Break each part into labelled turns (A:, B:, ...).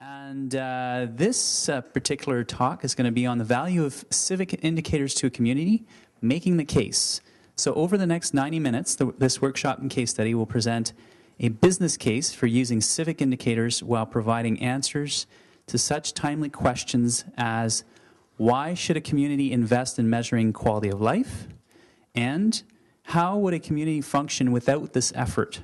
A: And uh, this uh, particular talk is going to be on the value of civic indicators to a community, making the case. So, over the next 90 minutes, the, this workshop and case study will present a business case for using civic indicators while providing answers to such timely questions as why should a community invest in measuring quality of life? And how would a community function without this effort?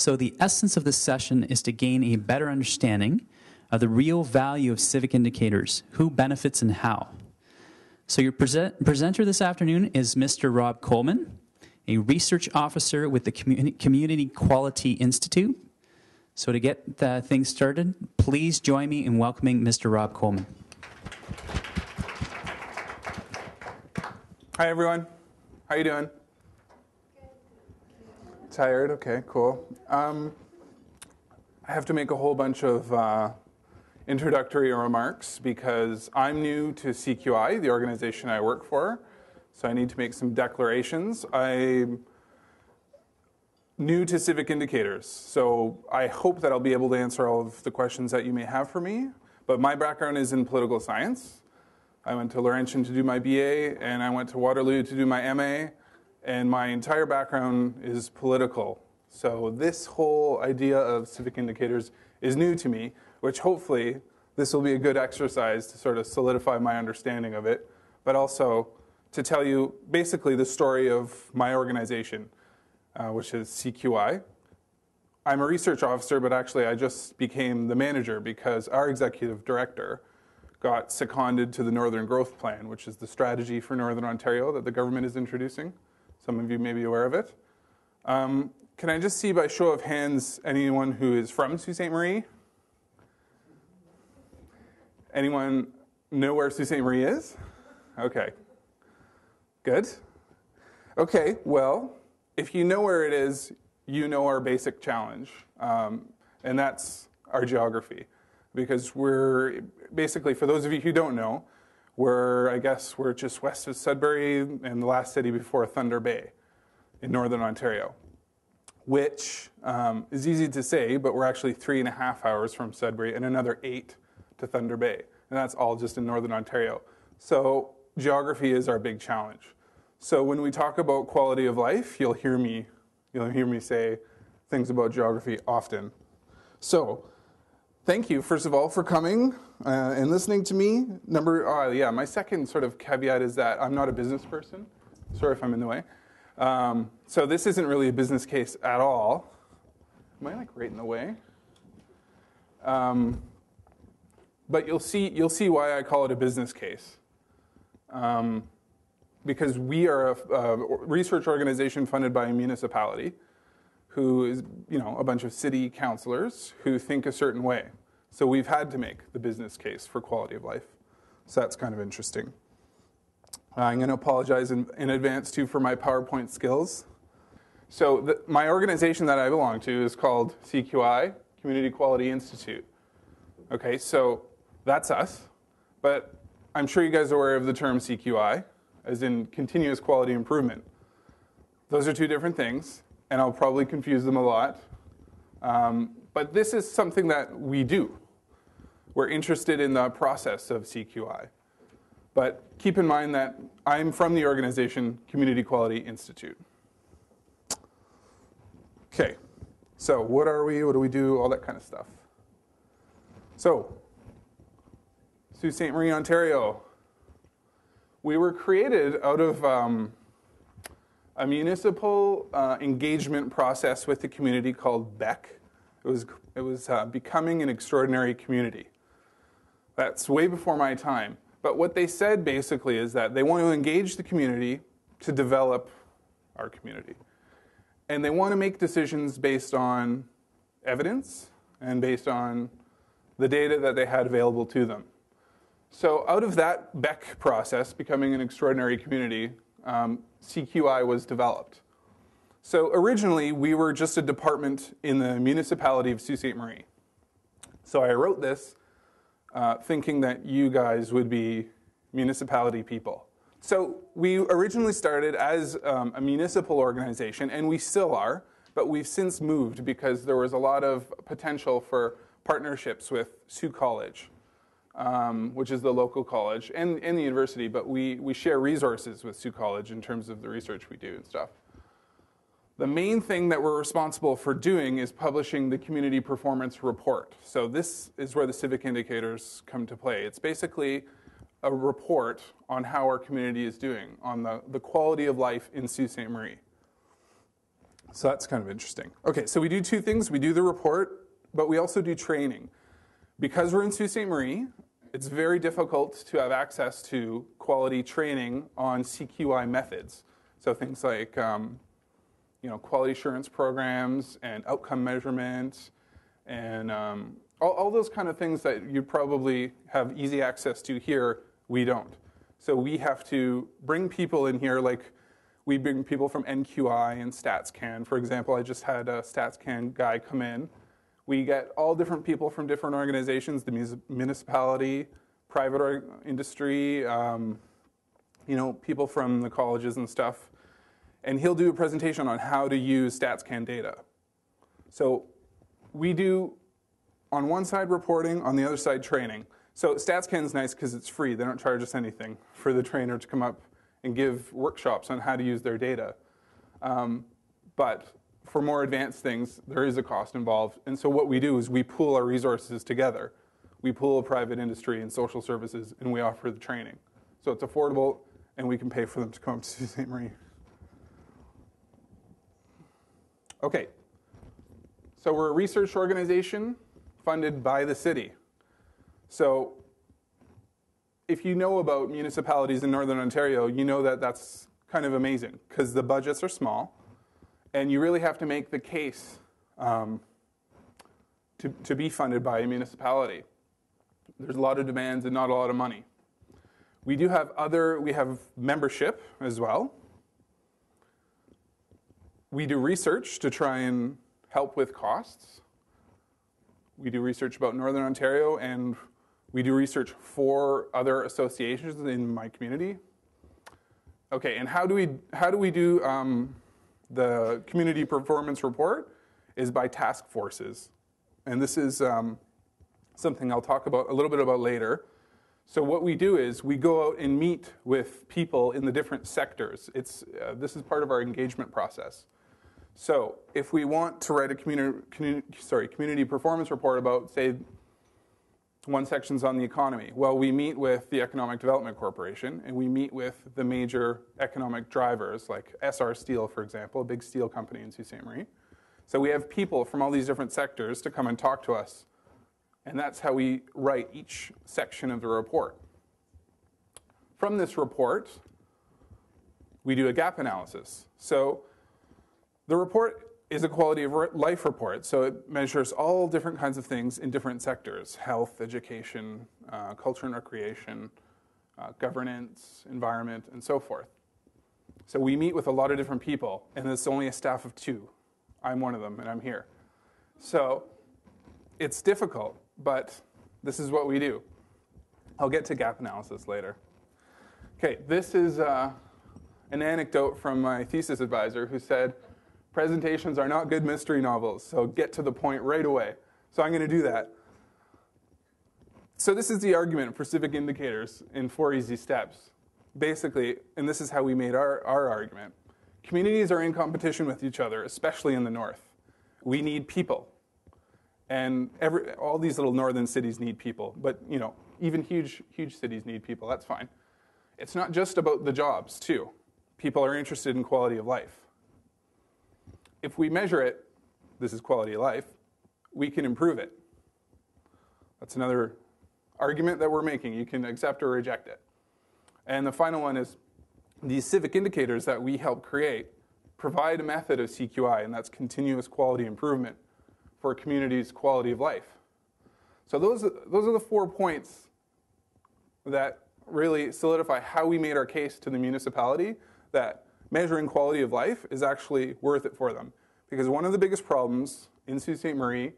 A: So, the essence of this session is to gain a better understanding of the real value of civic indicators, who benefits and how. So, your present, presenter this afternoon is Mr. Rob Coleman, a research officer with the Community Quality Institute. So, to get things started, please join me in welcoming Mr. Rob Coleman.
B: Hi, everyone. How are you doing? Tired? Okay, cool. Um, I have to make a whole bunch of uh, introductory remarks because I'm new to CQI, the organization I work for. So I need to make some declarations. I'm new to civic indicators, so I hope that I'll be able to answer all of the questions that you may have for me. But my background is in political science. I went to Laurentian to do my BA, and I went to Waterloo to do my MA and my entire background is political. So this whole idea of civic indicators is new to me, which hopefully this will be a good exercise to sort of solidify my understanding of it, but also to tell you basically the story of my organization, uh, which is CQI. I'm a research officer, but actually I just became the manager because our executive director got seconded to the Northern Growth Plan, which is the strategy for Northern Ontario that the government is introducing. Some of you may be aware of it. Um, can I just see by show of hands anyone who is from Sault Ste. Marie? Anyone know where Sault Ste. Marie is? Okay. Good. Okay, well, if you know where it is, you know our basic challenge, um, and that's our geography. Because we're basically, for those of you who don't know, we're, I guess, we're just west of Sudbury and the last city before Thunder Bay in northern Ontario, which um, is easy to say, but we're actually three and a half hours from Sudbury and another eight to Thunder Bay. And that's all just in northern Ontario. So geography is our big challenge. So when we talk about quality of life, you'll hear me, you'll hear me say things about geography often. So thank you, first of all, for coming uh, and listening to me. Number, uh, yeah, my second sort of caveat is that I'm not a business person. Sorry if I'm in the way. Um, so this isn't really a business case at all. Am I like right in the way? Um, but you'll see, you'll see why I call it a business case. Um, because we are a, a research organization funded by a municipality who is, you know, a bunch of city councilors who think a certain way. So we've had to make the business case for quality of life. So that's kind of interesting. I'm going to apologize in, in, advance too for my PowerPoint skills. So the, my organization that I belong to is called CQI, Community Quality Institute. Okay, so that's us. But I'm sure you guys are aware of the term CQI, as in continuous quality improvement. Those are two different things and I'll probably confuse them a lot. Um, but this is something that we do. We're interested in the process of CQI. But keep in mind that I'm from the organization Community Quality Institute. Okay, so what are we? What do we do? All that kind of stuff. So, Sault Ste. Marie, Ontario. We were created out of um, a municipal uh, engagement process with the community called BEC. It was, it was uh, becoming an extraordinary community. That's way before my time. But what they said basically is that they want to engage the community to develop our community. And they want to make decisions based on evidence and based on the data that they had available to them. So, out of that BEC process, becoming an extraordinary community, um, CQI was developed. So originally, we were just a department in the municipality of Sault Ste. Marie. So I wrote this uh, thinking that you guys would be municipality people. So we originally started as um, a municipal organization, and we still are, but we've since moved because there was a lot of potential for partnerships with Sault College, um, which is the local college, and, and the university, but we, we share resources with Sault College in terms of the research we do and stuff. The main thing that we're responsible for doing is publishing the community performance report. So this is where the civic indicators come to play. It's basically a report on how our community is doing, on the, the quality of life in Sault Ste. Marie. So that's kind of interesting. Okay, so we do two things. We do the report, but we also do training. Because we're in Sault Ste. Marie, it's very difficult to have access to quality training on CQI methods. So things like um, you know, quality assurance programs and outcome measurement and um, all, all, those kind of things that you probably have easy access to here, we don't. So we have to bring people in here, like we bring people from NQI and StatsCan. For example, I just had a StatsCan guy come in. We get all different people from different organizations, the municipality, private industry, um, you know, people from the colleges and stuff and he'll do a presentation on how to use StatsCan data. So we do, on one side, reporting, on the other side, training. So StatsCan is nice because it's free. They don't charge us anything for the trainer to come up and give workshops on how to use their data. Um, but for more advanced things, there is a cost involved. And so what we do is we pool our resources together. We pool private industry and social services, and we offer the training. So it's affordable, and we can pay for them to come to Sault Marie. Okay, so we're a research organization funded by the city. So if you know about municipalities in Northern Ontario, you know that that's kind of amazing because the budgets are small and you really have to make the case um, to, to be funded by a municipality. There's a lot of demands and not a lot of money. We do have other, we have membership as well. We do research to try and help with costs. We do research about Northern Ontario and we do research for other associations in my community. Okay, and how do we how do we do um, the community performance report? Is by task forces, and this is um, something I'll talk about a little bit about later. So what we do is we go out and meet with people in the different sectors. It's uh, this is part of our engagement process. So if we want to write a community, community, sorry, community performance report about, say, one section's on the economy, well, we meet with the Economic Development Corporation and we meet with the major economic drivers like Essar Steel, for example, a big steel company in Sault Ste. Marie. So we have people from all these different sectors to come and talk to us. And that's how we write each section of the report. From this report, we do a gap analysis. So the report is a quality of life report, so it measures all different kinds of things in different sectors health, education, uh, culture and recreation, uh, governance, environment, and so forth. So we meet with a lot of different people, and it's only a staff of two. I'm one of them, and I'm here. So it's difficult, but this is what we do. I'll get to gap analysis later. Okay, this is uh, an anecdote from my thesis advisor who said, Presentations are not good mystery novels, so get to the point right away. So I'm going to do that. So this is the argument for civic indicators in four easy steps. Basically, and this is how we made our, our argument. Communities are in competition with each other, especially in the north. We need people. And every, all these little northern cities need people, but you know, even huge, huge cities need people. That's fine. It's not just about the jobs, too. People are interested in quality of life if we measure it, this is quality of life, we can improve it. That's another argument that we're making. You can accept or reject it. And the final one is these civic indicators that we help create provide a method of CQI, and that's continuous quality improvement for a community's quality of life. So those, those are the four points that really solidify how we made our case to the municipality that measuring quality of life is actually worth it for them. Because one of the biggest problems in Sault Ste. Marie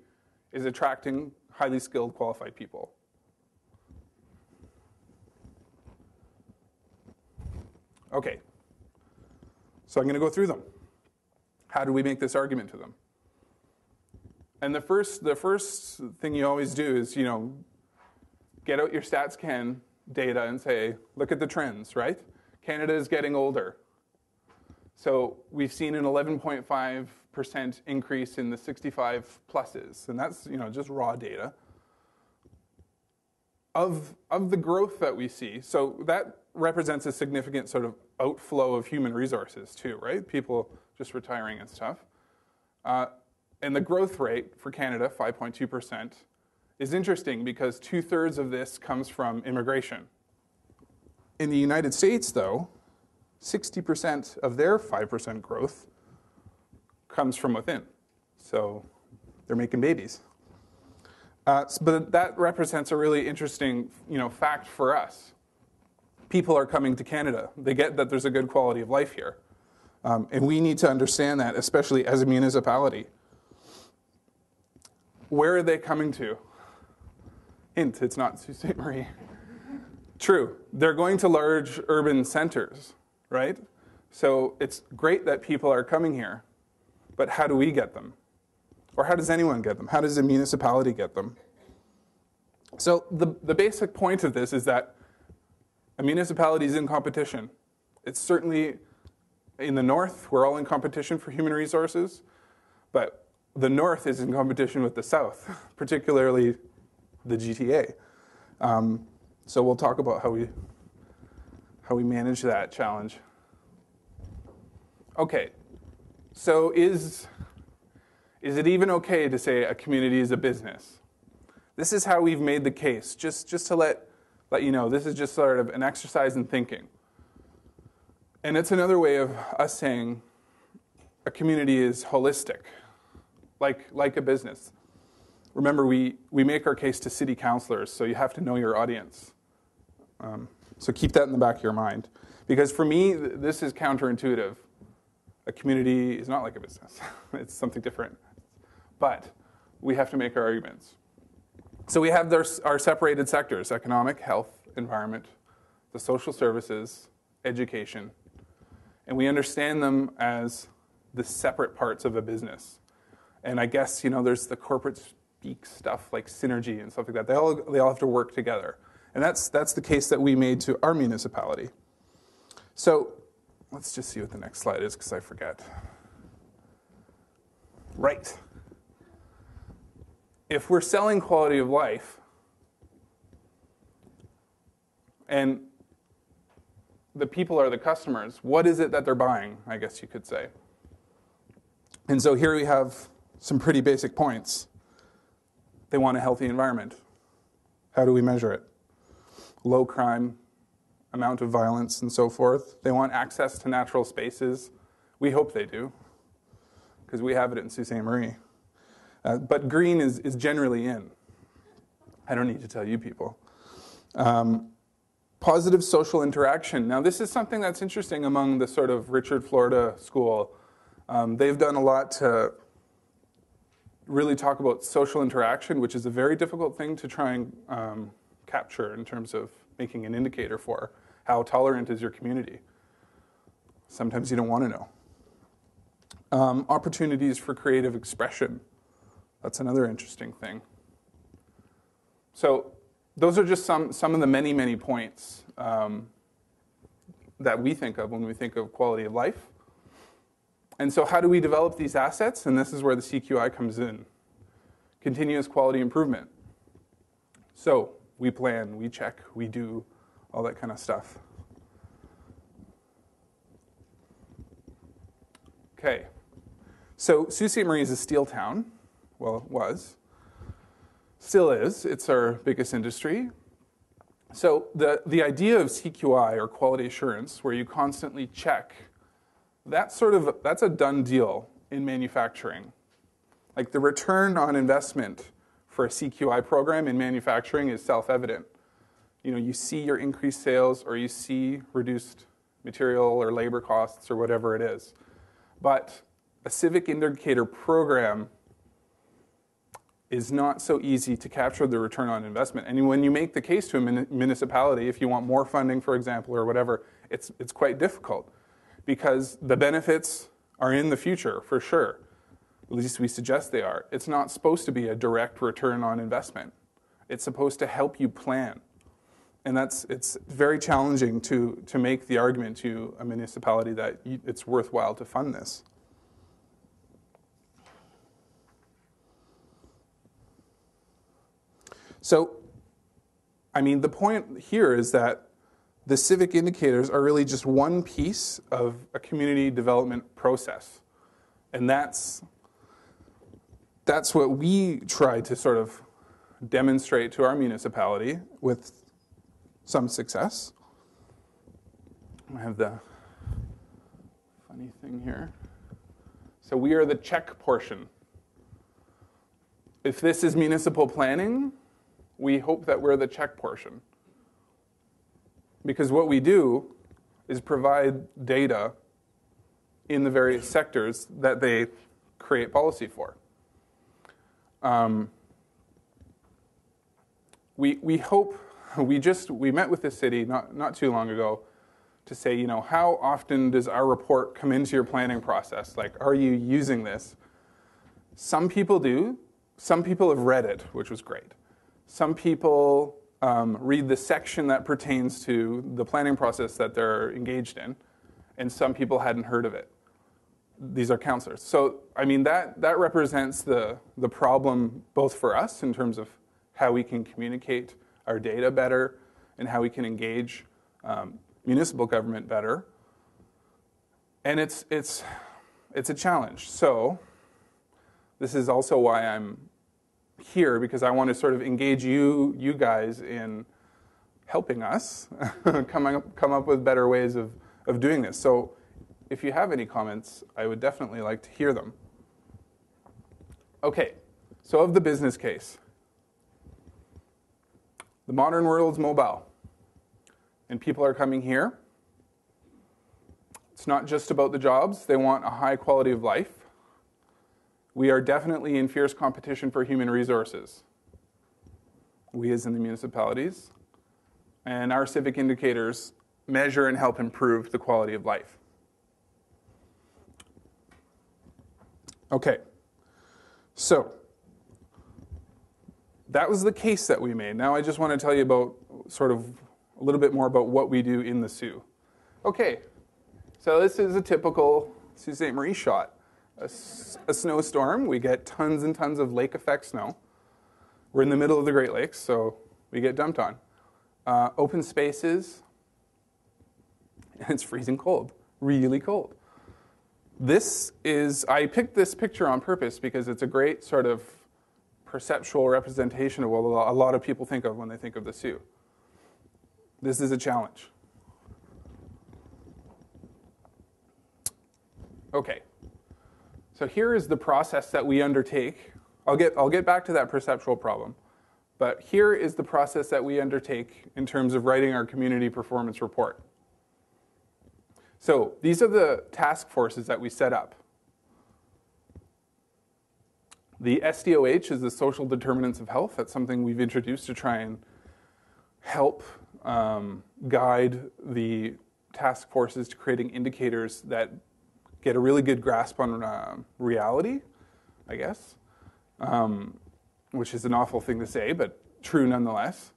B: is attracting highly skilled, qualified people. Okay, so I'm going to go through them. How do we make this argument to them? And the first, the first thing you always do is, you know, get out your StatsCan data and say, look at the trends, right? Canada is getting older. So we've seen an 11.5% increase in the 65 pluses, and that's you know just raw data. Of, of the growth that we see, so that represents a significant sort of outflow of human resources too, right? People just retiring and stuff. Uh, and the growth rate for Canada, 5.2%, is interesting because two thirds of this comes from immigration. In the United States, though, 60% of their 5% growth comes from within. So they're making babies. Uh, but that represents a really interesting you know, fact for us. People are coming to Canada. They get that there's a good quality of life here. Um, and we need to understand that, especially as a municipality. Where are they coming to? Hint, it's not Sault Ste. Marie. True, they're going to large urban centers right? So it's great that people are coming here, but how do we get them? Or how does anyone get them? How does a municipality get them? So the, the basic point of this is that a municipality is in competition. It's certainly in the north, we're all in competition for human resources, but the north is in competition with the south, particularly the GTA. Um, so we'll talk about how we how we manage that challenge. Okay, so is, is it even okay to say a community is a business? This is how we've made the case, just, just to let, let you know, this is just sort of an exercise in thinking. And it's another way of us saying a community is holistic, like, like a business. Remember, we, we make our case to city councilors, so you have to know your audience. Um, so keep that in the back of your mind. Because for me, this is counterintuitive. A community is not like a business, it's something different. But we have to make our arguments. So we have our separated sectors economic, health, environment, the social services, education. And we understand them as the separate parts of a business. And I guess, you know, there's the corporate speak stuff like synergy and stuff like that. They all, they all have to work together. And that's, that's the case that we made to our municipality. So let's just see what the next slide is because I forget. Right. If we're selling quality of life, and the people are the customers, what is it that they're buying, I guess you could say. And so here we have some pretty basic points. They want a healthy environment. How do we measure it? Low crime, amount of violence, and so forth. They want access to natural spaces. We hope they do, because we have it in Sault Ste. Marie. Uh, but green is, is generally in. I don't need to tell you people. Um, positive social interaction. Now, this is something that's interesting among the sort of Richard Florida school. Um, they've done a lot to really talk about social interaction, which is a very difficult thing to try and um, capture in terms of making an indicator for how tolerant is your community. Sometimes you don't want to know. Um, opportunities for creative expression. That's another interesting thing. So, those are just some, some of the many, many points um, that we think of when we think of quality of life. And so, how do we develop these assets? And this is where the CQI comes in continuous quality improvement. So, we plan, we check, we do, all that kind of stuff. Okay, so Sault Ste. Marie is a steel town. Well, it was. Still is. It's our biggest industry. So the, the idea of CQI or quality assurance, where you constantly check, that's sort of that's a done deal in manufacturing. Like the return on investment for a CQI program in manufacturing is self-evident. You know, you see your increased sales or you see reduced material or labor costs or whatever it is. But a civic indicator program is not so easy to capture the return on investment. And when you make the case to a municipality, if you want more funding, for example, or whatever, it's, it's quite difficult because the benefits are in the future for sure At least we suggest they are. It's not supposed to be a direct return on investment. It's supposed to help you plan. And that's, it's very challenging to, to make the argument to a municipality that it's worthwhile to fund this. So, I mean, the point here is that the civic indicators are really just one piece of a community development process. And that's, that's what we try to sort of demonstrate to our municipality with some success. I have the funny thing here. So we are the check portion. If this is municipal planning, we hope that we're the check portion. Because what we do is provide data in the various sectors that they create policy for. Um, we, we hope, we just, we met with the city not, not too long ago to say, you know, how often does our report come into your planning process? Like, are you using this? Some people do. Some people have read it, which was great. Some people um, read the section that pertains to the planning process that they're engaged in, and some people hadn't heard of it. These are councilors. So, I mean, that, that represents the, the problem both for us in terms of how we can communicate our data better and how we can engage um, municipal government better. And it's, it's, it's a challenge. So, this is also why I'm here because I want to sort of engage you, you guys in helping us come, up, come up with better ways of, of doing this. So if you have any comments, I would definitely like to hear them. Okay, so of the business case, the modern world is mobile, and people are coming here. It's not just about the jobs, they want a high quality of life we are definitely in fierce competition for human resources. We, as in the municipalities, and our civic indicators measure and help improve the quality of life. Okay, so that was the case that we made. Now I just want to tell you about sort of a little bit more about what we do in the Soo. Okay, so this is a typical Sault Ste. Marie shot a, a snowstorm, we get tons and tons of lake effect snow. We're in the middle of the Great Lakes, so we get dumped on. Uh, open spaces, and it's freezing cold, really cold. This is, I picked this picture on purpose because it's a great sort of perceptual representation of what a lot of people think of when they think of the Soo. This is a challenge. Okay, so here is the process that we undertake. I'll get, I'll get back to that perceptual problem. But here is the process that we undertake in terms of writing our community performance report. So these are the task forces that we set up. The SDOH is the social determinants of health. That's something we've introduced to try and help um, guide the task forces to creating indicators that get a really good grasp on uh, reality, I guess, um, which is an awful thing to say, but true nonetheless.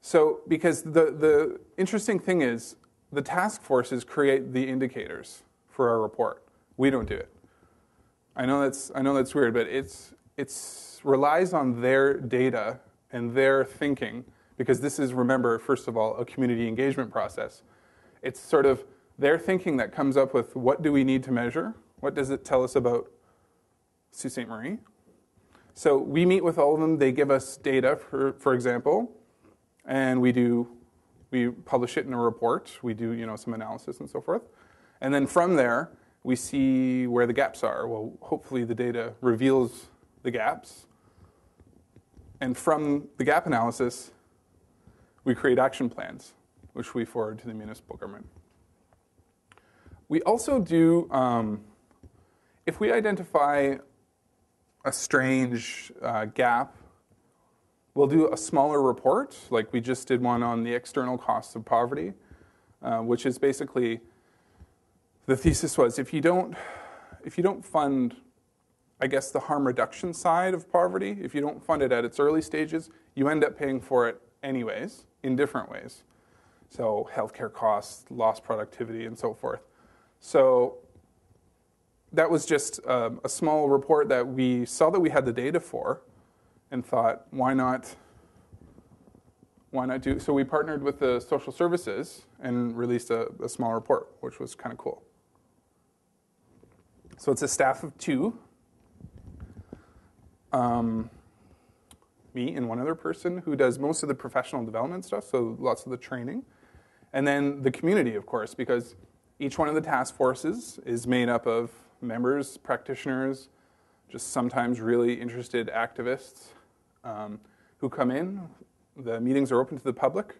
B: So, because the, the interesting thing is, the task forces create the indicators for our report. We don't do it. I know that's, I know that's weird, but it's, it's relies on their data and their thinking, because this is, remember, first of all, a community engagement process. It's sort of their thinking that comes up with what do we need to measure? What does it tell us about Sault Ste. Marie? So we meet with all of them. They give us data, for, for example, and we do we publish it in a report. We do you know some analysis and so forth, and then from there we see where the gaps are. Well, hopefully the data reveals the gaps, and from the gap analysis, we create action plans, which we forward to the municipal government. We also do, um, if we identify a strange uh, gap, we'll do a smaller report, like we just did one on the external costs of poverty, uh, which is basically the thesis was if you don't if you don't fund I guess, the harm reduction side of poverty. If you don't fund it at its early stages, you end up paying for it anyways in different ways. So, healthcare costs, lost productivity, and so forth. So, that was just a, a small report that we saw that we had the data for and thought, why not? Why not do? So we partnered with the social services and released a, a small report, which was kind of cool. So it's a staff of two um, me and one other person who does most of the professional development stuff, so lots of the training. And then the community, of course, because each one of the task forces is made up of members, practitioners, just sometimes really interested activists um, who come in. The meetings are open to the public,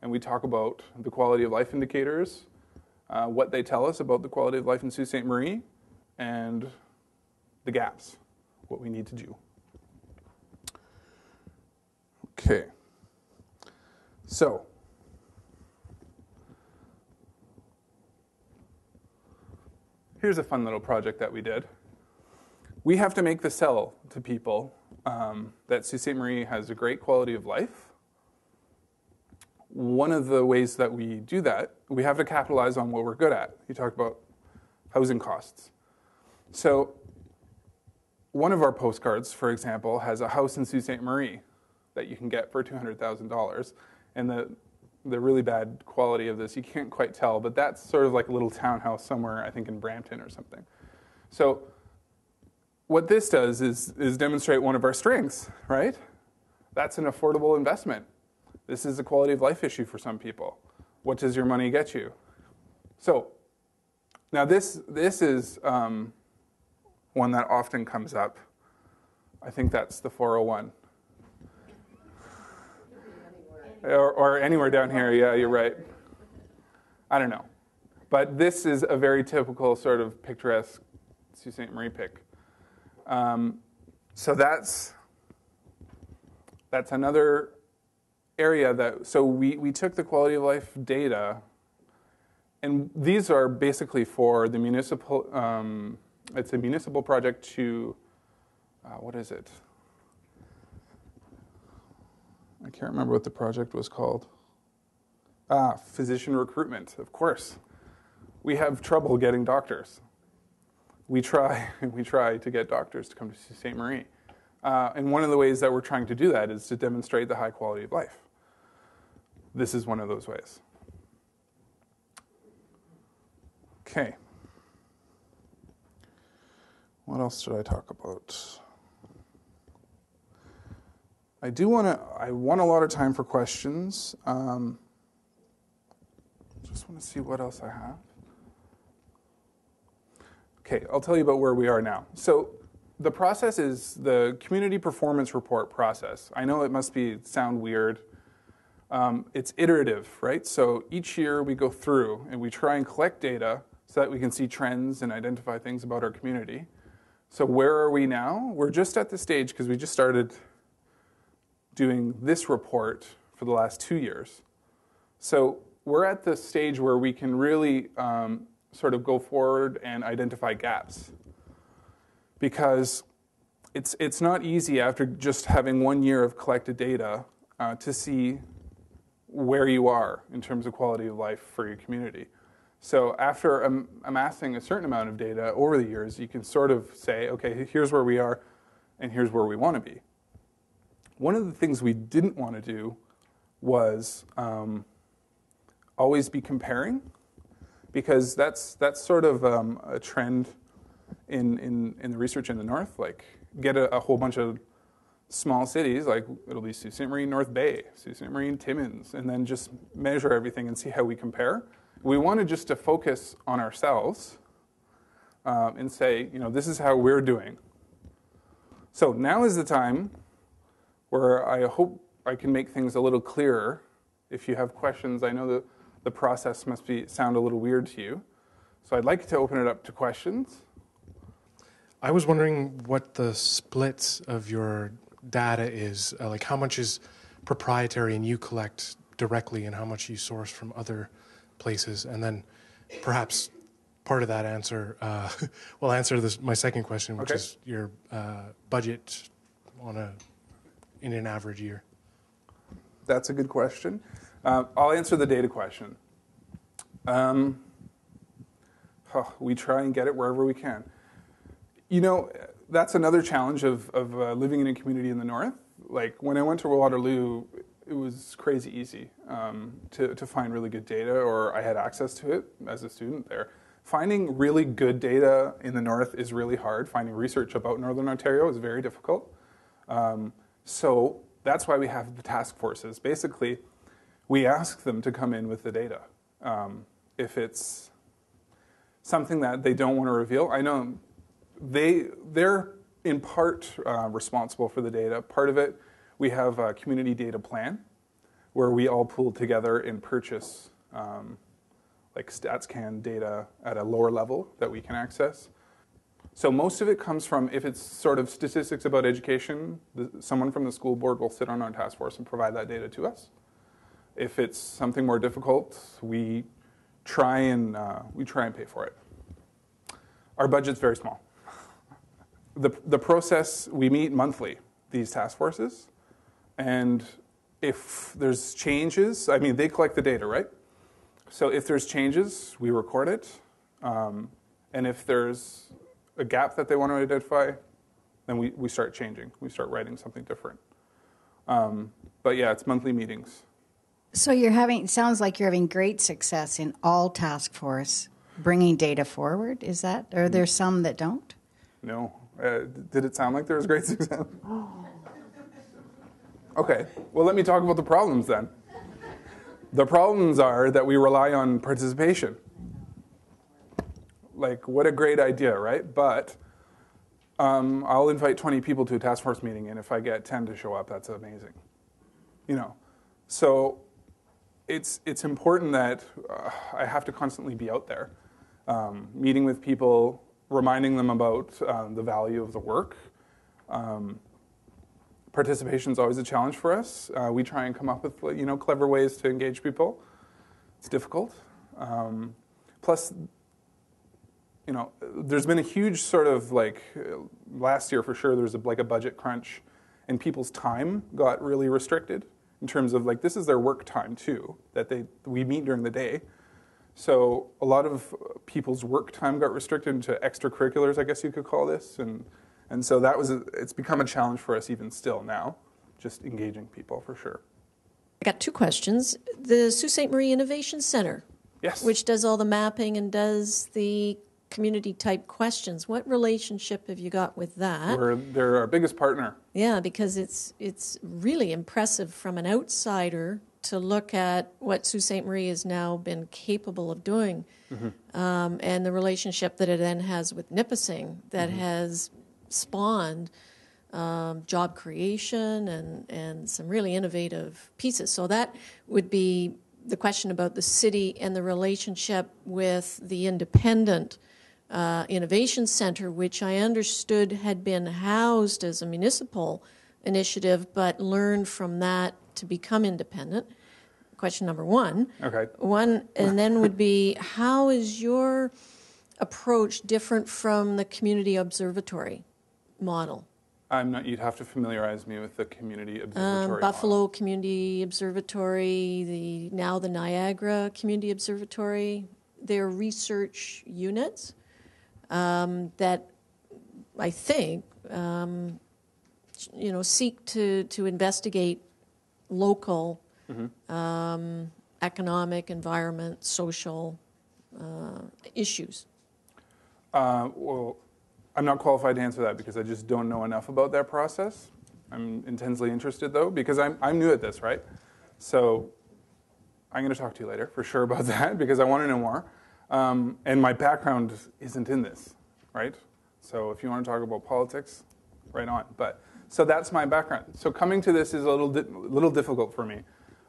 B: and we talk about the quality of life indicators, uh, what they tell us about the quality of life in Sault Ste. Marie, and the gaps what we need to do. Okay. So, here's a fun little project that we did. We have to make the sell to people um, that Sault Ste. Marie has a great quality of life. One of the ways that we do that, we have to capitalize on what we're good at. You talk about housing costs. So one of our postcards, for example, has a house in Sault Ste. Marie that you can get for $200,000. And the, the really bad quality of this, you can't quite tell, but that's sort of like a little townhouse somewhere, I think in Brampton or something. So what this does is, is demonstrate one of our strengths, right? That's an affordable investment. This is a quality of life issue for some people. What does your money get you? So now this, this is um, one that often comes up. I think that's the 401. Or, or, anywhere down here, yeah, you're right. I don't know. But this is a very typical sort of picturesque Sault Ste. Marie pick. Um, so that's, that's another area that, so we, we took the quality of life data, and these are basically for the municipal, um, it's a municipal project to, uh, what is it? I can't remember what the project was called. Ah, physician recruitment, of course. We have trouble getting doctors. We try, we try to get doctors to come to Saint Marie. Uh, and one of the ways that we're trying to do that is to demonstrate the high quality of life. This is one of those ways. Okay. What else should I talk about? I do want to. I want a lot of time for questions. Um, just want to see what else I have. Okay, I'll tell you about where we are now. So the process is the community performance report process. I know it must be sound weird. Um, it's iterative, right? So each year we go through and we try and collect data so that we can see trends and identify things about our community. So where are we now? We're just at the stage because we just started doing this report for the last two years. So we're at the stage where we can really um, sort of go forward and identify gaps. Because it's, it's not easy after just having one year of collected data uh, to see where you are in terms of quality of life for your community. So after am- amassing a certain amount of data over the years, you can sort of say, okay, here's where we are, and here's where we want to be. One of the things we didn't want to do was um, always be comparing, because that's that's sort of um, a trend in, in in the research in the north. Like, get a, a whole bunch of small cities, like it'll be Sault Ste. Marie North Bay, Sault Ste. Marie Timmins, and then just measure everything and see how we compare we wanted just to focus on ourselves um, and say, you know, this is how we're doing. So now is the time where I hope I can make things a little clearer. If you have questions, I know that the process must be sound a little weird to you. So I'd like to open it up to questions.
C: I was wondering what the split of your data is. Uh, like, how much is proprietary and you collect directly, and how much you source from other places, and then perhaps part of that answer uh, will answer this, my second question, which
B: Okay.
C: is your uh, budget on a in an average year.
B: That's a good question. Uh, I'll answer the data question. Um, oh, we try and get it wherever we can. You know, that's another challenge of, uh, living in a community in the north. Like when I went to Waterloo, it was crazy easy um, to, to find really good data, or I had access to it as a student there. Finding really good data in the north is really hard. Finding research about Northern Ontario is very difficult. Um, so that's why we have the task forces. Basically, we ask them to come in with the data. Um, if it's something that they don't want to reveal, I know they they're in part uh, responsible for the data. Part of it, we have a community data plan where we all pool together and purchase um, like StatsCan data at a lower level that we can access. So most of it comes from if it's sort of statistics about education, the, someone from the school board will sit on our task force and provide that data to us. If it's something more difficult, we try and uh, we try and pay for it. Our budget's very small. The the process we meet monthly these task forces, and if there's changes, I mean they collect the data, right? So if there's changes, we record it, um, and if there's a gap that they want to identify, then we, we start changing. We start writing something different. Um, but yeah, it's monthly meetings.
D: So you're having, it sounds like you're having great success in all task force bringing data forward. Is that, or are there some that don't?
B: No. Uh, did it sound like there was great success? Okay. Well, let me talk about the problems then. The problems are that we rely on participation. Like, what a great idea, right? But um, I'll invite 20 people to a task force meeting, and if I get 10 to show up, that's amazing. You know, so it's it's important that uh, I have to constantly be out there, um, meeting with people, reminding them about um, the value of the work. Um, Participation is always a challenge for us. Uh, we try and come up with you know clever ways to engage people. It's difficult. Um, plus, you know, there's been a huge sort of like last year for sure. There was a, like a budget crunch, and people's time got really restricted in terms of like this is their work time too that they we meet during the day. So a lot of people's work time got restricted into extracurriculars, I guess you could call this, and and so that was a, it's become a challenge for us even still now, just engaging people for sure.
E: I got two questions. The Sault Ste. Marie Innovation Center,
B: Yes.
E: which does all the mapping and does the community type questions, what relationship have you got with that?
B: We're, they're our biggest partner.
E: Yeah, because it's it's really impressive from an outsider to look at what Sault Ste. Marie has now been capable of doing, um, and the relationship that it then has with Nipissing that has spawned um, job creation and and some really innovative pieces. So that would be the question about the city and the relationship with the independent uh, Innovation Center, which I understood had been housed as a municipal initiative, but learned from that to become independent. Question number one.
B: Okay.
E: One, and then would be how is your approach different from the community observatory model?
B: I'm not. You'd have to familiarize me with the community
E: Um,
B: observatory.
E: Buffalo Community Observatory, the now the Niagara Community Observatory, they're research units um, that I think um, you know seek to to investigate local um, economic, environment, social uh, issues.
B: Uh, well, I'm not qualified to answer that because I just don't know enough about that process. I'm intensely interested though because I'm I'm new at this, right? So I'm going to talk to you later for sure about that because I want to know more. Um, and my background isn't in this, right? So if you want to talk about politics, right on. But so that's my background. So coming to this is a little di- little difficult for me.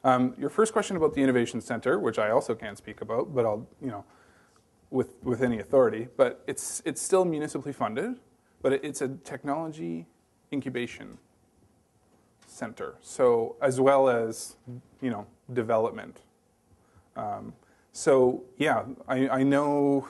B: Um, your first question about the innovation center, which I also can't speak about, but I'll you know with, with any authority, but it's, it's still municipally funded, but it's a technology incubation center. So as well as, you know, development. Um, so yeah, I, I know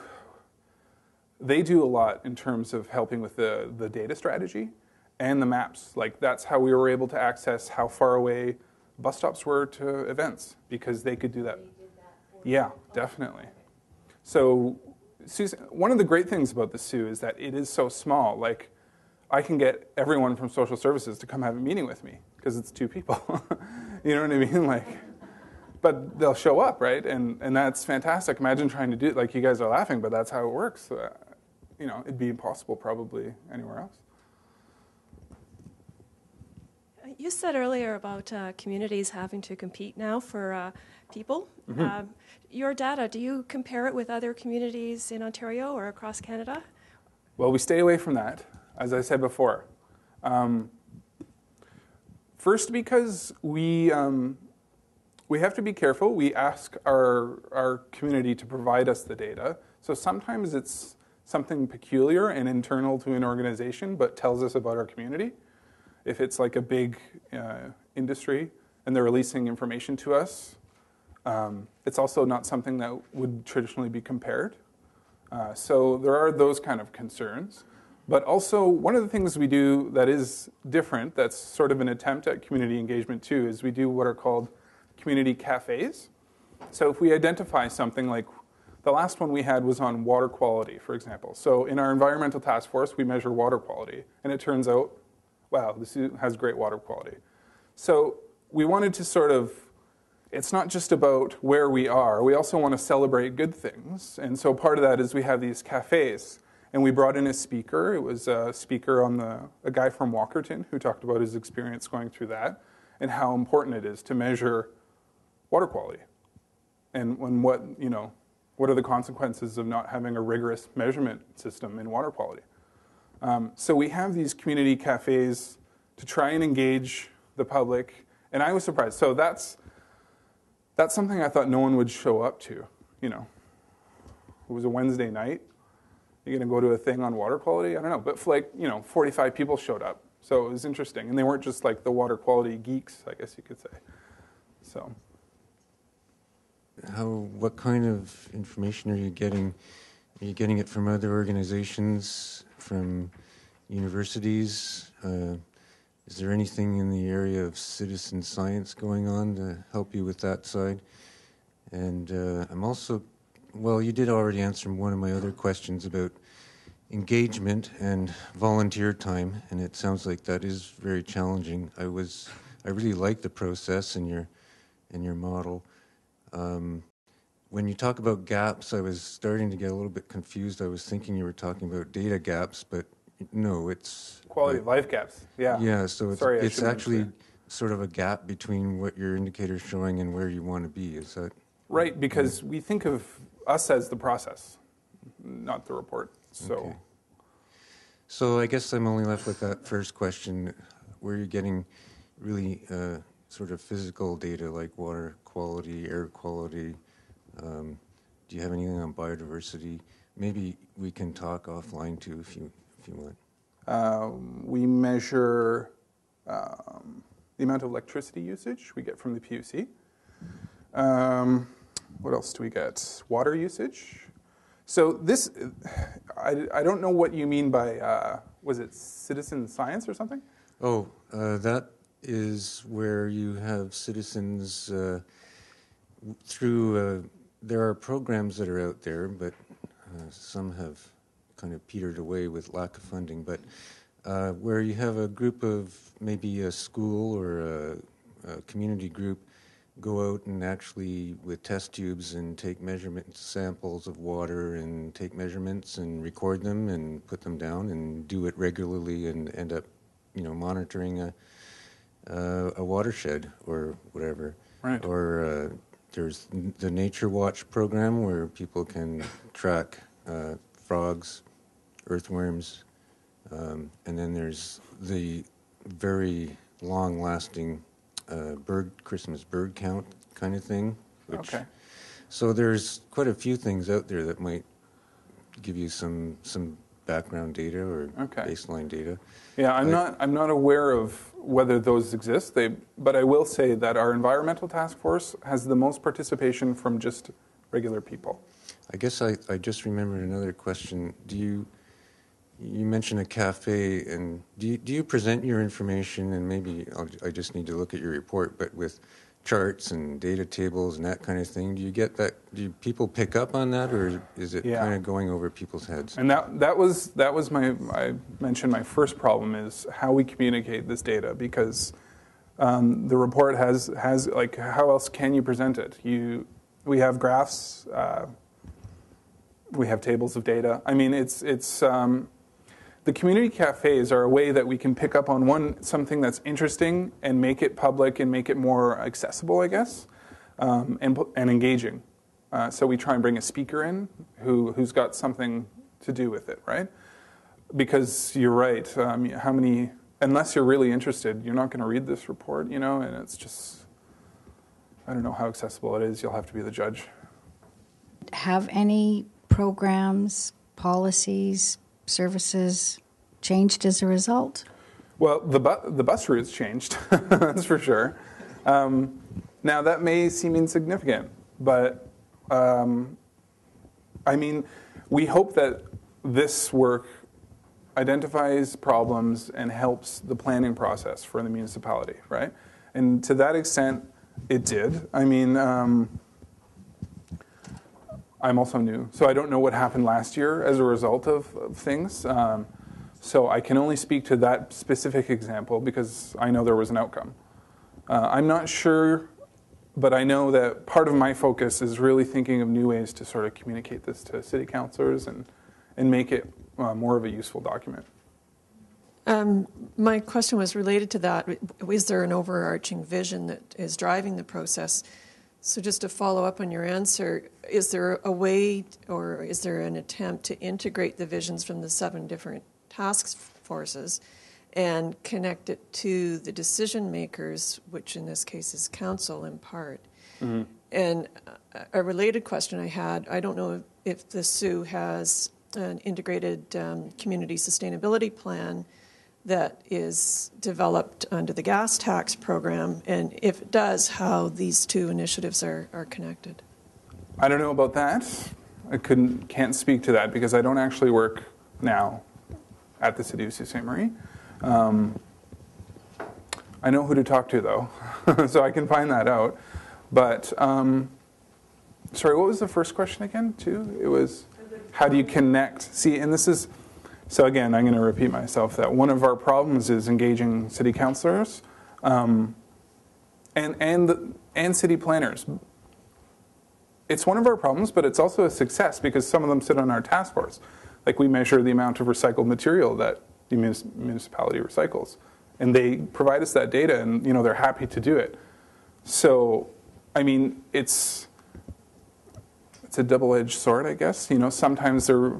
B: they do a lot in terms of helping with the, the data strategy and the maps. Like that's how we were able to access how far away bus stops were to events because they could do that. Yeah, definitely. So, Susan, one of the great things about the Soo is that it is so small. Like, I can get everyone from social services to come have a meeting with me because it's two people. you know what I mean? Like, but they'll show up, right? And and that's fantastic. Imagine trying to do it. Like you guys are laughing, but that's how it works. Uh, you know, it'd be impossible probably anywhere else.
F: You said earlier about uh, communities having to compete now for uh, people. Um, your data, do you compare it with other communities in Ontario or across Canada?
B: Well, we stay away from that, as I said before. Um, first, because we um, we have to be careful. We ask our our community to provide us the data. So sometimes it's something peculiar and internal to an organization, but tells us about our community. If it's like a big uh, industry and they're releasing information to us, um, it's also not something that would traditionally be compared. Uh, so there are those kind of concerns. But also, one of the things we do that is different, that's sort of an attempt at community engagement too, is we do what are called community cafes. So if we identify something like the last one we had was on water quality, for example. So in our environmental task force, we measure water quality, and it turns out, wow, this has great water quality. So we wanted to sort of it's not just about where we are. We also want to celebrate good things. And so part of that is we have these cafes. And we brought in a speaker. It was a speaker on the, a guy from Walkerton who talked about his experience going through that and how important it is to measure water quality. And when what, you know, what are the consequences of not having a rigorous measurement system in water quality? Um, so we have these community cafes to try and engage the public. And I was surprised. So that's that's something I thought no one would show up to. You know, it was a Wednesday night. You're going to go to a thing on water quality? I don't know. But like, you know, 45 people showed up. So it was interesting. And they weren't just like the water quality geeks, I guess you could say. So.
G: How, what kind of information are you getting? Are you getting it from other organizations, from universities? Uh, is there anything in the area of citizen science going on to help you with that side? And uh, I'm also, well, you did already answer one of my other questions about engagement and volunteer time, and it sounds like that is very challenging. I was, I really like the process and your, and your model. Um, when you talk about gaps, I was starting to get a little bit confused. I was thinking you were talking about data gaps, but no, it's
B: quality of life gaps. Yeah.
G: Yeah. So it's,
B: Sorry,
G: it's actually sort of a gap between what your indicator is showing and where you want to be. Is that
B: right? Because yeah. we think of us as the process, not the report. So. Okay.
G: So I guess I'm only left with that first question: Where you're getting really uh, sort of physical data like water quality, air quality. Um, do you have anything on biodiversity? Maybe we can talk offline too, if you if you want.
B: Um, we measure um, the amount of electricity usage we get from the PUC. Um, what else do we get? Water usage. So this, I, I don't know what you mean by, uh, was it citizen science or something?
G: Oh, uh, that is where you have citizens uh, through, uh, there are programs that are out there, but uh, some have kind of petered away with lack of funding, but uh, where you have a group of maybe a school or a, a, community group go out and actually with test tubes and take measurement samples of water and take measurements and record them and put them down and do it regularly and end up, you know, monitoring a uh, a watershed or whatever.
B: Right.
G: Or uh, there's the Nature Watch program where people can track uh, frogs, earthworms, um, and then there's the very long-lasting uh, bird Christmas bird count kind of thing.
B: Which, okay.
G: So there's quite a few things out there that might give you some some background data or
B: okay.
G: baseline data.
B: Yeah, I'm not I'm not aware of whether those exist. They, but I will say that our environmental task force has the most participation from just regular people.
G: I guess I, I just remembered another question. Do you you mentioned a cafe, and do you, do you present your information? And maybe I'll, I just need to look at your report, but with charts and data tables and that kind of thing. Do you get that? Do people pick up on that, or is it
B: Yeah.
G: kind of going over people's heads?
B: And that that was that was my I mentioned my first problem is how we communicate this data because um, the report has has like how else can you present it? You we have graphs, uh, we have tables of data. I mean, it's it's um, the community cafes are a way that we can pick up on one something that's interesting and make it public and make it more accessible, I guess, um, and and engaging. Uh, so we try and bring a speaker in who who's got something to do with it, right? Because you're right. Um, how many? Unless you're really interested, you're not going to read this report, you know, and it's just. I don't know how accessible it is. You'll have to be the judge.
D: Have any programs, policies, services changed as a result?
B: Well, the, bu- the bus routes changed, that's for sure. Um, now, that may seem insignificant, but um, I mean, we hope that this work identifies problems and helps the planning process for the municipality, right? And to that extent, it did. I mean, um, I'm also new, so I don't know what happened last year as a result of, of things. Um, so I can only speak to that specific example because I know there was an outcome. Uh, I'm not sure, but I know that part of my focus is really thinking of new ways to sort of communicate this to city councilors and, and make it uh, more of a useful document.
E: Um, my question was related to that. Is there an overarching vision that is driving the process? So, just to follow up on your answer, is there a way or is there an attempt to integrate the visions from the seven different task forces and connect it to the decision makers, which in this case is council in part? And a related question I had I don't know if the Soo has an integrated um, community sustainability plan that is developed under the gas tax program, and if it does, how these two initiatives are, are connected.
B: I don't know about that. I couldn't, can't speak to that because I don't actually work now at the city of Sault Ste. Marie. Um, I know who to talk to though, so I can find that out. But um, sorry, what was the first question again? Too, it was how do you connect? See, and this is so again. I'm going to repeat myself that one of our problems is engaging city councilors um, and and and city planners it's one of our problems, but it's also a success because some of them sit on our task force. Like we measure the amount of recycled material that the municipality recycles, and they provide us that data, and you know they're happy to do it. So, I mean, it's it's a double-edged sword, I guess. You know, sometimes they're,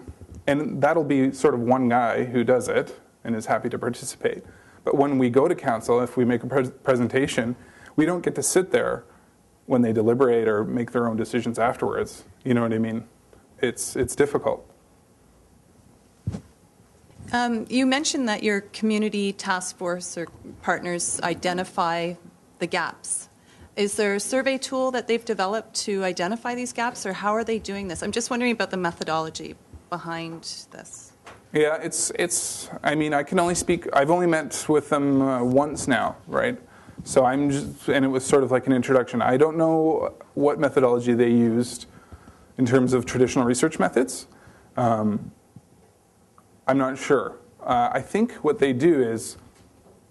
B: and that'll be sort of one guy who does it and is happy to participate. But when we go to council, if we make a pres presentation, we don't get to sit there when they deliberate or make their own decisions afterwards. You know what I mean? It's it's difficult.
H: Um, you mentioned that your community task force or partners identify the gaps. Is there a survey tool that they've developed to identify these gaps, or how are they doing this? I'm just wondering about the methodology behind this.
B: Yeah, it's it's. I mean, I can only speak. I've only met with them uh, once now, right? So I'm just, and it was sort of like an introduction. I don't know what methodology they used in terms of traditional research methods. Um, I'm not sure. Uh, I think what they do is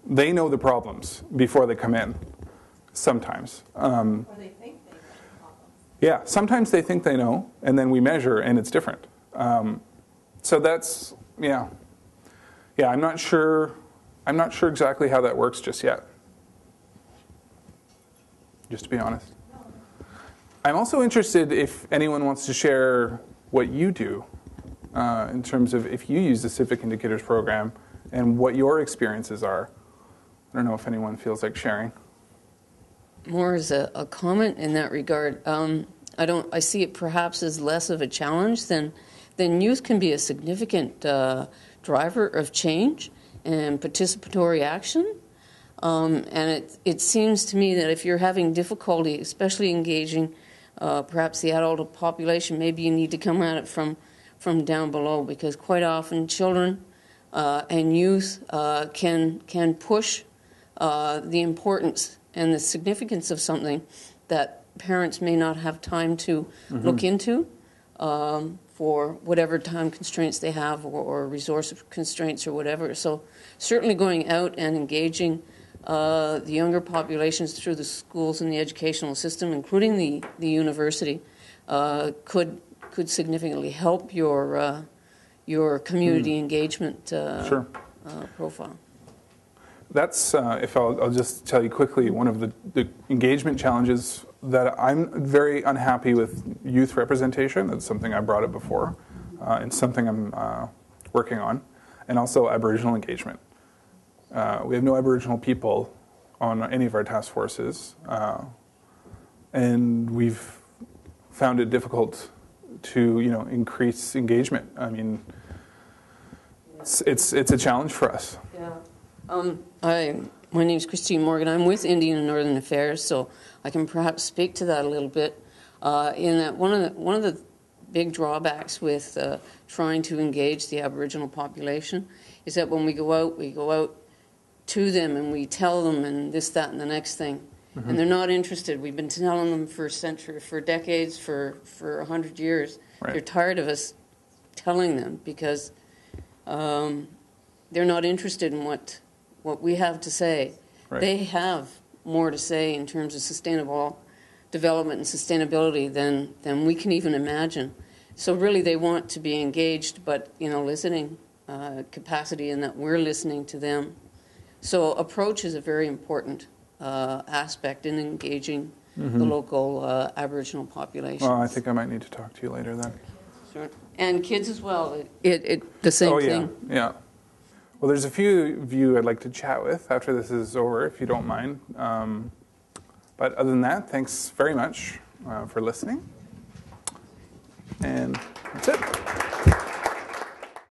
B: they know the problems before they come in. Sometimes. Um,
H: Or they think they know the problem.
B: yeah, sometimes they think they know, and then we measure, and it's different. Um, so that's yeah, yeah. I'm not sure. I'm not sure exactly how that works just yet. Just to be honest. I'm also interested if anyone wants to share what you do uh, in terms of if you use the Civic Indicators program and what your experiences are. I don't know if anyone feels like sharing.
I: more as a, a comment in that regard. Um, I don't. I see it perhaps as less of a challenge than than youth can be a significant uh, driver of change and participatory action. Um, and it it seems to me that if you're having difficulty, especially engaging uh, perhaps the adult population, maybe you need to come at it from, from down below because quite often children uh, and youth uh, can, can push uh, the importance and the significance of something that parents may not have time to look into um, for whatever time constraints they have or, or resource constraints or whatever. So certainly going out and engaging uh, the younger populations through the schools and the educational system, including the, the university, uh, could could significantly help your uh, your community engagement uh,
B: Sure.
I: uh, profile.
B: That's, uh, if I'll, I'll just tell you quickly, one of the, the engagement challenges that I'm very unhappy with youth representation. That's something I brought up before, uh, and something I'm uh, working on, and also Aboriginal engagement. Uh, we have no Aboriginal people on any of our task forces, uh, and we've found it difficult to, you know, increase engagement. I mean, it's it's, it's a challenge for us.
I: Yeah. Um, I, my name is Christine Morgan. I'm with Indian and Northern Affairs, so I can perhaps speak to that a little bit. Uh, in that one of the one of the big drawbacks with uh, trying to engage the Aboriginal population is that when we go out, we go out to them and we tell them and this, that, and the next thing, and they're not interested. We've been telling them for century, for decades, for for a hundred years.
B: Right.
I: They're tired of us telling them because um, they're not interested in what what we have to say.
B: Right.
I: They have more to say in terms of sustainable development and sustainability than than we can even imagine. So really, they want to be engaged, but you know, listening uh, capacity, and that we're listening to them. So approach is a very important uh, aspect in engaging the local uh, Aboriginal population.
B: Well, I think I might need to talk to you later then.
I: Sure. And kids as well. It, it, it the same
B: oh yeah,
I: thing.
B: yeah. Well, there's a few of you I'd like to chat with after this is over, if you don't mind. Um, but other than that, thanks very much uh, for listening. And